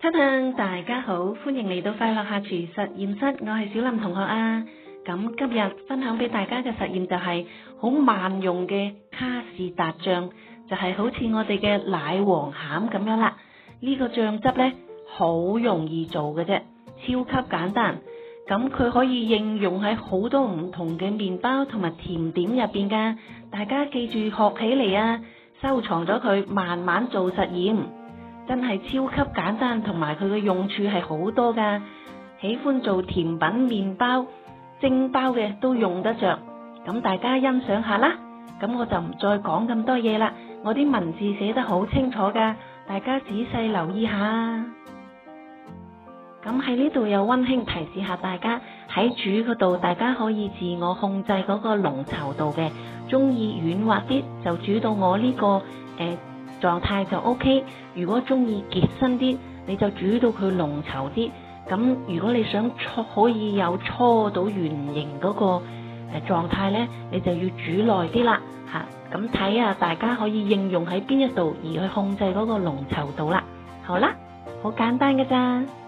聽聽大家好，歡迎嚟到快樂下廚實驗室，我係小林同學啊。咁今日分享俾大家嘅實驗就係好万用嘅卡士達醬，就係好似我哋嘅奶黃餡咁樣啦。呢個醬汁呢，好容易做嘅啫，超級簡單。咁佢可以應用喺好多唔同嘅麵包同埋甜點入邊噶。大家記住學起嚟啊，收藏咗佢，慢慢做實驗。真係超級簡單，同埋佢嘅用處係好多噶。喜歡做甜品、麵包、蒸包嘅都用得着。咁大家欣賞下啦。咁我就唔再講咁多嘢啦。我啲文字寫得好清楚噶，大家仔細留意下。咁喺呢度有温馨提示下大家，喺煮嗰度，大家可以自我控制嗰個濃稠度嘅。中意軟滑啲就煮到我呢、這個。狀態就 OK，如果中意結身啲，你就煮到佢濃稠啲。咁如果你想搓可以有搓到圓形嗰個誒狀態呢，你就要煮耐啲啦吓。咁睇下大家可以應用喺邊一度而去控制嗰個濃稠度啦。好啦，好簡單嘅咋〜